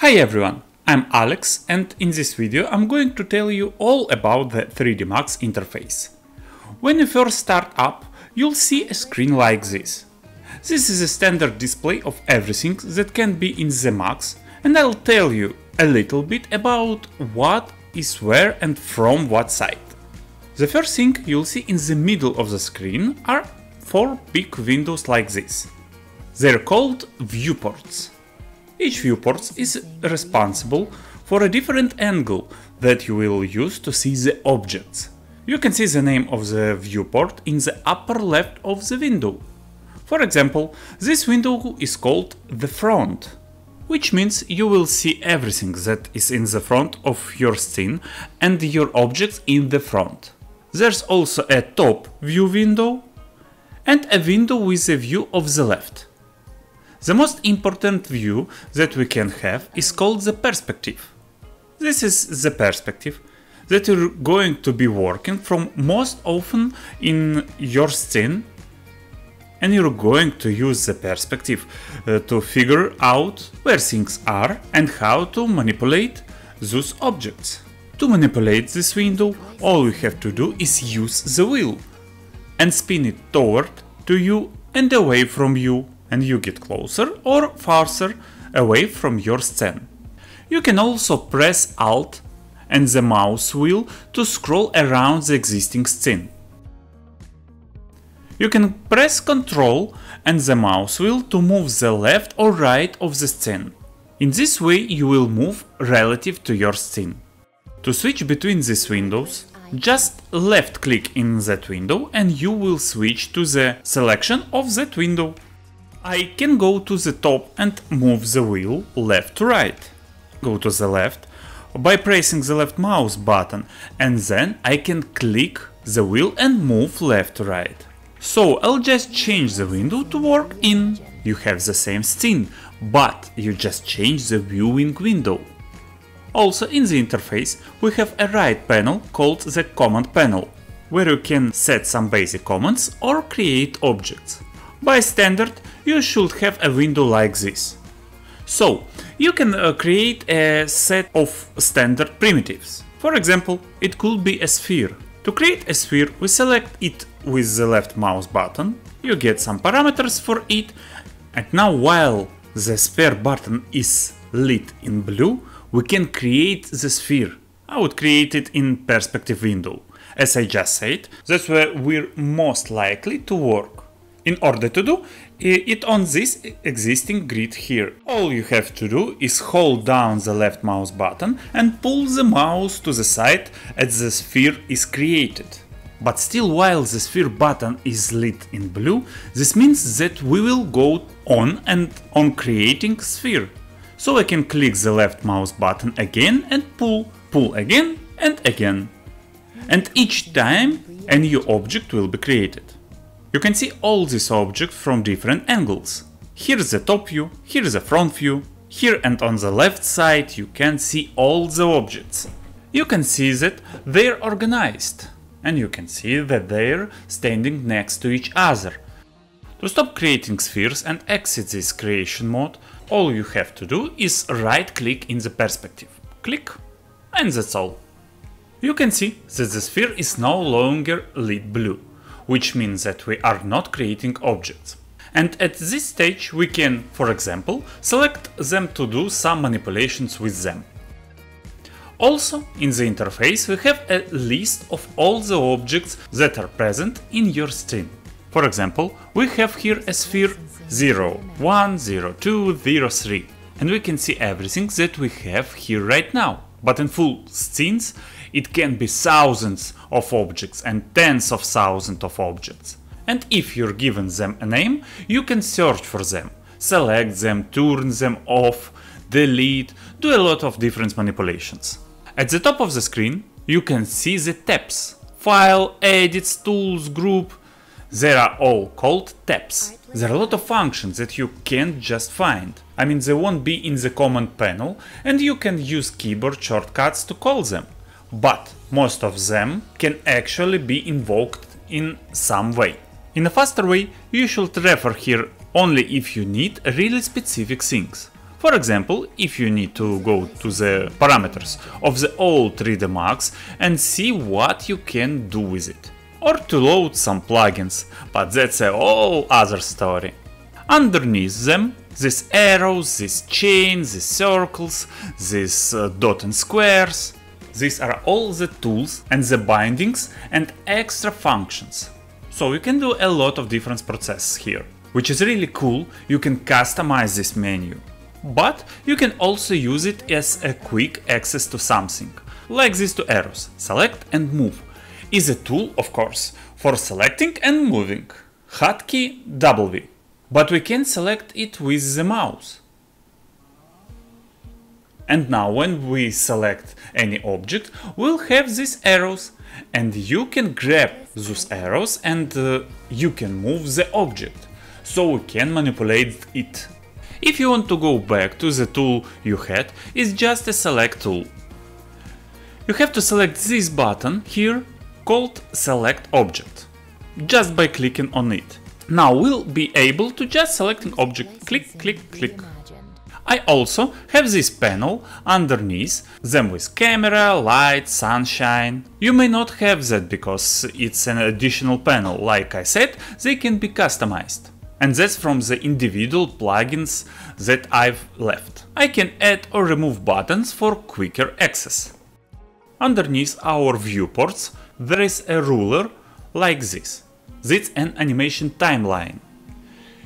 Hi everyone, I'm Alex and in this video I'm going to tell you all about the 3D Max interface. When you first start up, you'll see a screen like this. This is a standard display of everything that can be in the Max and I'll tell you a little bit about what is where and from what side. The first thing you'll see in the middle of the screen are four big windows like this. They're called viewports. Each viewport is responsible for a different angle that you will use to see the objects. You can see the name of the viewport in the upper left of the window. For example, this window is called the front, which means you will see everything that is in the front of your scene and your objects in the front. There's also a top view window and a window with a view of the left. The most important view that we can have is called the perspective. This is the perspective that you're going to be working from most often in your scene and you're going to use the perspective uh, to figure out where things are and how to manipulate those objects. To manipulate this window, all you have to do is use the wheel and spin it toward to you and away from you and you get closer or farther away from your scene. You can also press Alt and the mouse wheel to scroll around the existing scene. You can press Ctrl and the mouse wheel to move the left or right of the scene. In this way you will move relative to your scene. To switch between these windows, just left click in that window and you will switch to the selection of that window. I can go to the top and move the wheel left to right. Go to the left by pressing the left mouse button and then I can click the wheel and move left to right. So I'll just change the window to work in. You have the same scene, but you just change the viewing window. Also in the interface we have a right panel called the command panel, where you can set some basic commands or create objects. By standard you should have a window like this. So you can uh, create a set of standard primitives. For example, it could be a sphere. To create a sphere we select it with the left mouse button, you get some parameters for it and now while the sphere button is lit in blue, we can create the sphere. I would create it in perspective window. As I just said, that's where we're most likely to work. In order to do it on this existing grid here, all you have to do is hold down the left mouse button and pull the mouse to the side as the sphere is created. But still while the sphere button is lit in blue, this means that we will go on and on creating sphere. So I can click the left mouse button again and pull, pull again and again. And each time a new object will be created. You can see all these objects from different angles. Here is the top view, here is the front view, here and on the left side you can see all the objects. You can see that they're organized and you can see that they're standing next to each other. To stop creating spheres and exit this creation mode, all you have to do is right click in the perspective. Click and that's all. You can see that the sphere is no longer lit blue, which means that we are not creating objects. And at this stage we can, for example, select them to do some manipulations with them. Also, in the interface we have a list of all the objects that are present in your scene. For example, we have here a sphere 0, 1, 0, 2, 0, 3 and we can see everything that we have here right now. But in full scenes it can be thousands of objects and tens of thousands of objects. And if you're given them a name, you can search for them, select them, turn them off, delete, do a lot of different manipulations. At the top of the screen you can see the tabs File, Edits, Tools, Group. They are all called tabs. There are a lot of functions that you can't just find. I mean they won't be in the command panel and you can use keyboard shortcuts to call them. But most of them can actually be invoked in some way. In a faster way, you should refer here only if you need really specific things. For example, if you need to go to the parameters of the old 3D Max and see what you can do with it. Or to load some plugins, but that's a whole other story. Underneath them, these arrows, these chains, these circles, these uh, dot and squares, these are all the tools and the bindings and extra functions. So you can do a lot of different processes here. Which is really cool, you can customize this menu. But you can also use it as a quick access to something, like these two arrows, select and move, is a tool of course, for selecting and moving, hotkey W, but we can select it with the mouse. And now when we select any object, we'll have these arrows and you can grab those arrows and uh, you can move the object, so we can manipulate it. If you want to go back to the tool you had, it's just a select tool. You have to select this button here called select object, just by clicking on it. Now we'll be able to just select an object, click, click, click. I also have this panel underneath, them with camera, light, sunshine. You may not have that because it's an additional panel, like I said, they can be customized. And that's from the individual plugins that I've left. I can add or remove buttons for quicker access. Underneath our viewports there is a ruler like this. This an animation timeline.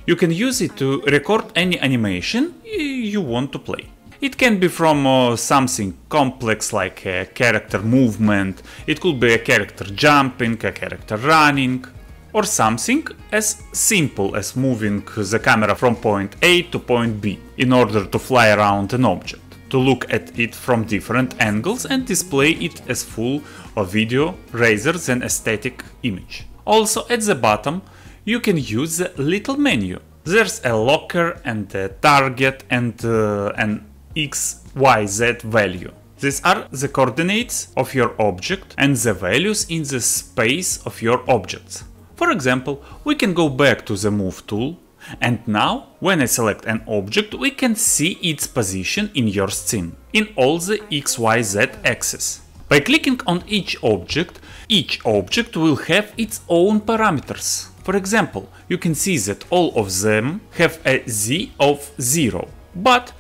You can use it to record any animation you want to play. It can be from uh, something complex like a character movement, it could be a character jumping, a character running, or something as simple as moving the camera from point A to point B in order to fly around an object, to look at it from different angles and display it as full of video rather than a static image. Also at the bottom you can use the little menu. There's a locker and a target and uh, an XYZ value. These are the coordinates of your object and the values in the space of your objects. For example, we can go back to the move tool and now when I select an object we can see its position in your scene, in all the XYZ axes. By clicking on each object, each object will have its own parameters. For example, you can see that all of them have a z of 0. But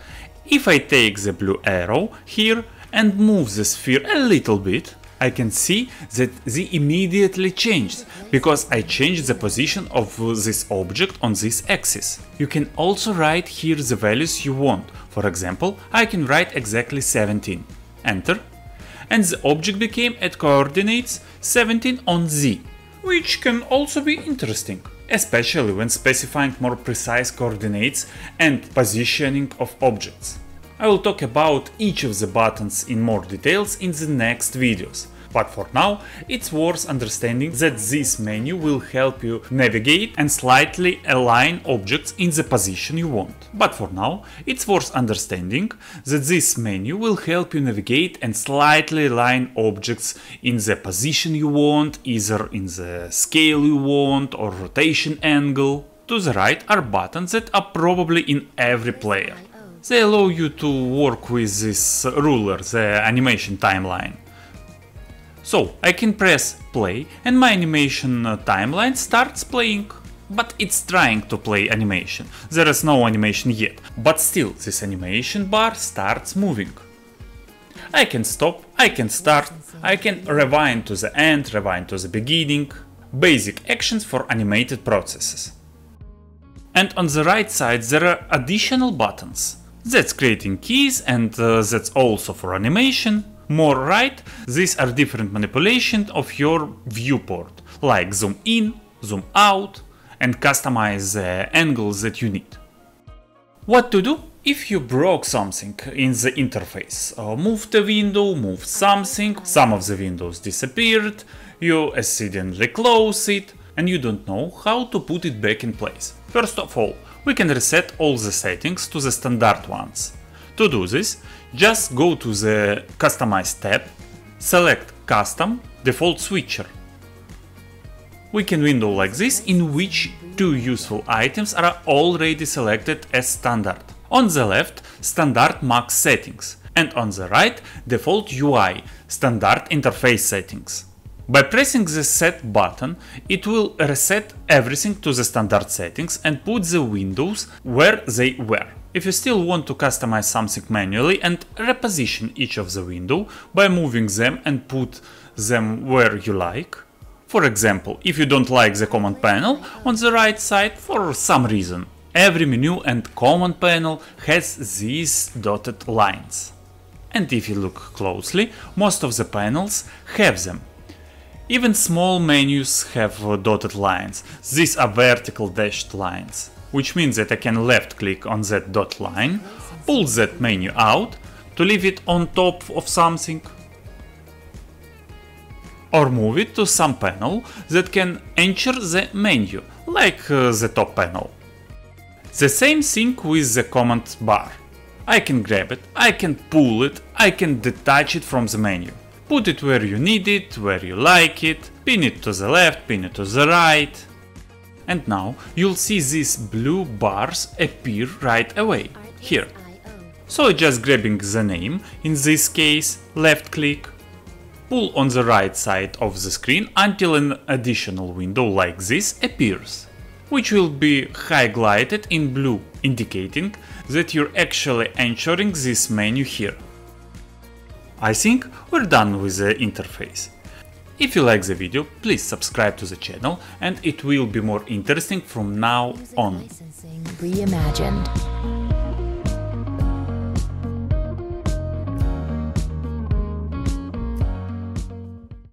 if I take the blue arrow here and move the sphere a little bit, I can see that z immediately changed, because I changed the position of this object on this axis. You can also write here the values you want. For example, I can write exactly 17. Enter and the object became at coordinates 17 on z, which can also be interesting, especially when specifying more precise coordinates and positioning of objects. I will talk about each of the buttons in more details in the next videos, but for now, it's worth understanding that this menu will help you navigate and slightly align objects in the position you want. But for now, it's worth understanding that this menu will help you navigate and slightly align objects in the position you want, either in the scale you want or rotation angle. To the right are buttons that are probably in every player. They allow you to work with this ruler, the animation timeline. So I can press play and my animation uh, timeline starts playing. But it's trying to play animation. There is no animation yet, but still this animation bar starts moving. I can stop, I can start, I can rewind to the end, rewind to the beginning. Basic actions for animated processes. And on the right side there are additional buttons. That's creating keys and uh, that's also for animation. More right, these are different manipulations of your viewport, like zoom in, zoom out, and customize the angles that you need. What to do if you broke something in the interface? Uh, move the window, move something, some of the windows disappeared, you accidentally close it, and you don't know how to put it back in place. First of all, we can reset all the settings to the standard ones. To do this, just go to the Customize tab, select Custom Default Switcher. We can window like this in which two useful items are already selected as standard. On the left, standard max settings, and on the right, default UI, standard interface settings. By pressing the set button, it will reset everything to the standard settings and put the windows where they were. If you still want to customize something manually and reposition each of the window by moving them and put them where you like, for example, if you don't like the command panel on the right side for some reason, every menu and command panel has these dotted lines. And if you look closely, most of the panels have them. Even small menus have dotted lines. These are vertical dashed lines, which means that I can left click on that dot line, pull that menu out to leave it on top of something or move it to some panel that can enter the menu, like uh, the top panel. The same thing with the command bar. I can grab it, I can pull it, I can detach it from the menu. Put it where you need it, where you like it, pin it to the left, pin it to the right. And now you'll see these blue bars appear right away, here. So just grabbing the name, in this case left click, pull on the right side of the screen until an additional window like this appears, which will be highlighted in blue, indicating that you're actually entering this menu here. I think we're done with the interface. If you like the video, please subscribe to the channel and it will be more interesting from now on. Reimagined.